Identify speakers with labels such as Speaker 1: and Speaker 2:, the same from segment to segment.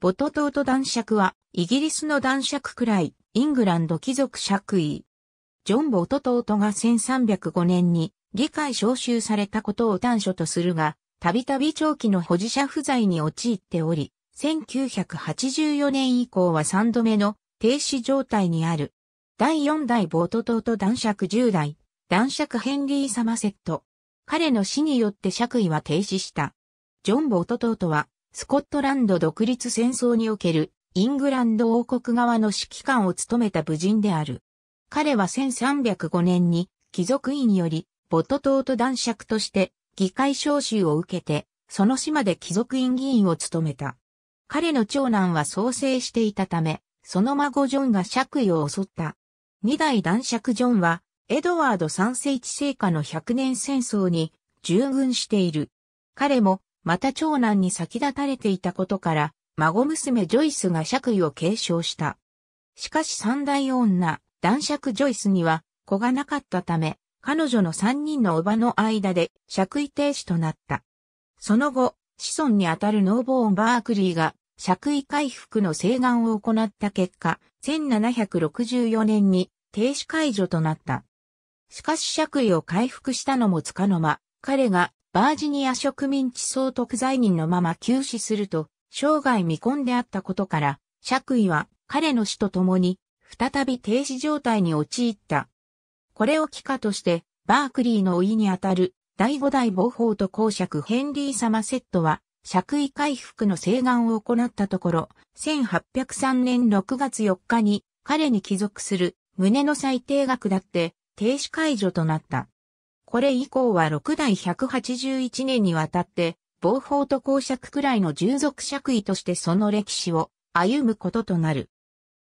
Speaker 1: ボトトート男爵は、イギリスの男爵くらい、イングランド貴族爵位。ジョン・ボトトートが1305年に、議会召集されたことを短所とするが、たびたび長期の保持者不在に陥っており、1984年以降は3度目の停止状態にある。第4代ボトトート男爵10代、男爵ヘンリー・サマセット。彼の死によって爵位は停止した。ジョン・ボトトートは、スコットランド独立戦争におけるイングランド王国側の指揮官を務めた武人である。彼は1305年に貴族院よりボトトート男爵として議会招集を受けて、その島で貴族院議員を務めた。彼の長男は創生していたため、その孫ジョンが爵位を襲った。二代男爵ジョンは、エドワード三世地政下の百年戦争に従軍している。彼もまた長男に先立たれていたことから、孫娘ジョイスが爵位を継承した。しかし三代女、男爵ジョイスには子がなかったため、彼女の三人の叔母の間で爵位停止となった。その後、子孫にあたるノーボーン・バークリーが爵位回復の請願を行った結果、1764年に停止解除となった。しかし爵位を回復したのもつかの間、彼がバージニア植民地総督罪人のまま急死すると、生涯未婚であったことから、爵位は彼の死と共に、再び停止状態に陥った。これを帰化として、バークリーの老いにあたる第五代防法と公爵ヘンリー・サマセットは、爵位回復の請願を行ったところ、1803年6月4日に彼に帰属する胸の最低額だって停止解除となった。これ以降は6代181年にわたって、暴法と公爵くらいの従属爵位としてその歴史を歩むこととなる。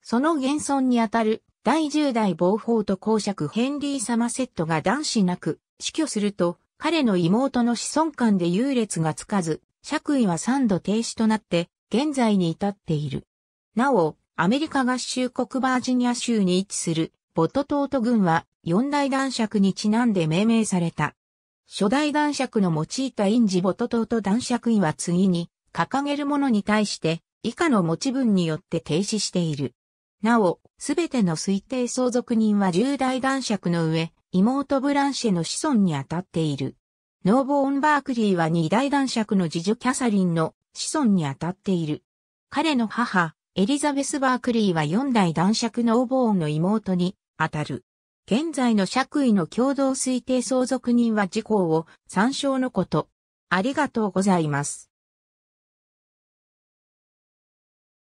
Speaker 1: その現存にあたる第10代暴法と公爵ヘンリー・サマセットが男子なく死去すると、彼の妹の子孫間で優劣がつかず、爵位は3度停止となって現在に至っている。なお、アメリカ合衆国バージニア州に位置するボトトート郡は四大男爵にちなんで命名された。初代男爵の用いたインジボトトート男爵位は次に掲げるものに対して以下の持ち分によって停止している。なお、すべての推定相続人は十代男爵の上、妹ブランシェの子孫にあたっている。ノーボーン・バークリーは二代男爵の次女キャサリンの子孫にあたっている。彼の母、エリザベス・バークリーは四代男爵ノーボーンの妹に当たる。現在の爵位の共同推定相続人は事項を参照のこと。ありがとうございます。